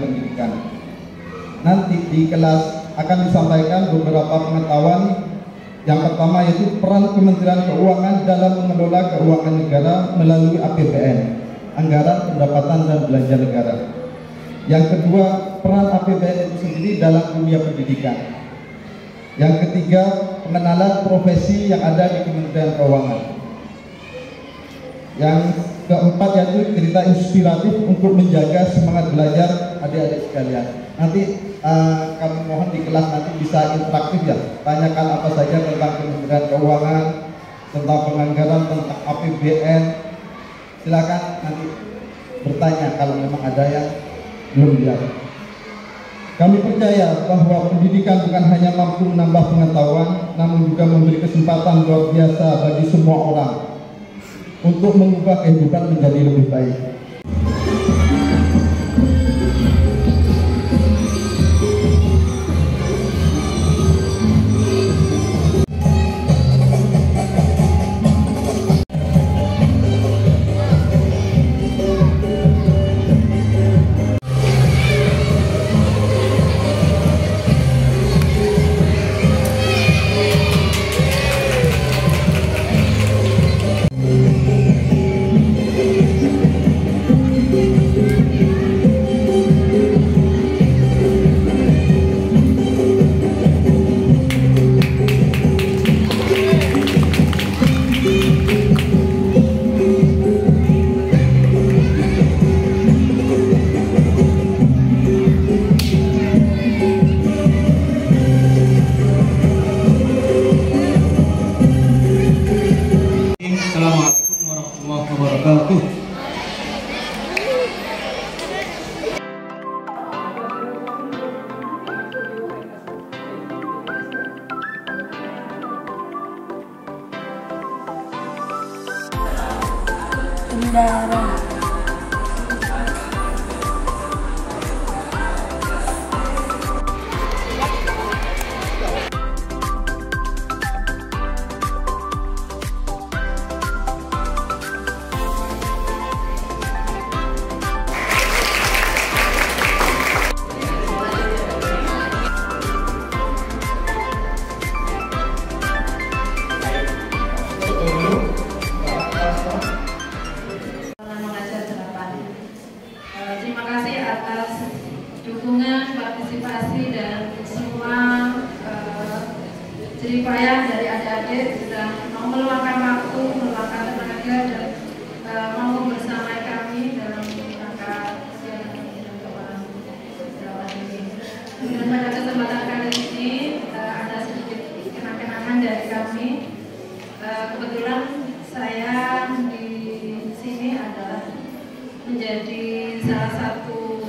pendidikan. Nanti di kelas akan disampaikan beberapa pengetahuan yang pertama yaitu peran Kementerian Keuangan dalam mengelola keuangan negara melalui APBN, Anggaran Pendapatan dan Belanja Negara. Yang kedua, peran APBN itu sendiri dalam dunia pendidikan. Yang ketiga, pengenalan profesi yang ada di Kementerian Keuangan. Yang keempat yaitu cerita inspiratif untuk menjaga semangat belajar adik-adik sekalian. Nanti uh, kami mohon di kelas nanti bisa interaktif ya, tanyakan apa saja tentang Kementerian Keuangan, tentang penganggaran, tentang APBN. Silakan nanti bertanya kalau memang ada yang belum jawab. Kami percaya bahwa pendidikan bukan hanya mampu menambah pengetahuan, namun juga memberi kesempatan luar biasa bagi semua orang untuk mengubah kehidupan menjadi lebih baik. Dara. Terima kasih atas dukungan, partisipasi dan semua eh, jerih payah dari adik-adik sudah mau meluangkan waktu, meluangkan tenaga dan eh, mau bersama kami dalam rangka kegiatan dan pada kesempatan kali ini eh, ada sedikit kenang-kenangan dari kami. Eh, Kebetulan saya menjadi salah satu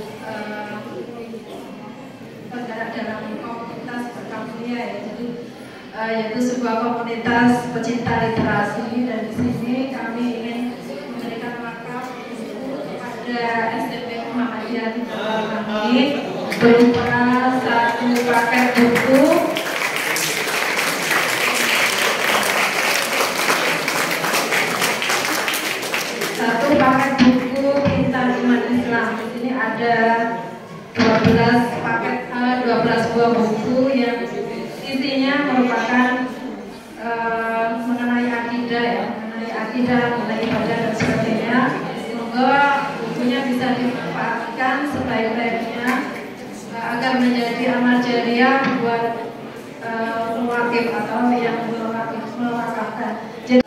penggerak dalam komunitas berkampungnya ya. Jadi eh, yaitu sebuah komunitas pecinta literasi dan di sini kami ingin memberikan wakaf kepada SMP Muhammadiyah di kami berupa satu paket buku satu paket buku Pintar Iman Islam. Di sini ada 12 paket eh, 12 buah buku yang isinya merupakan eh, mengenai akidah ya, mengenai akidah, mengenai ibadah dan sebagainya. Semoga bukunya bisa dimanfaatkan sebaik-baiknya eh, agar menjadi amal jariah buat eh, atau yang mewakafkan. Jadi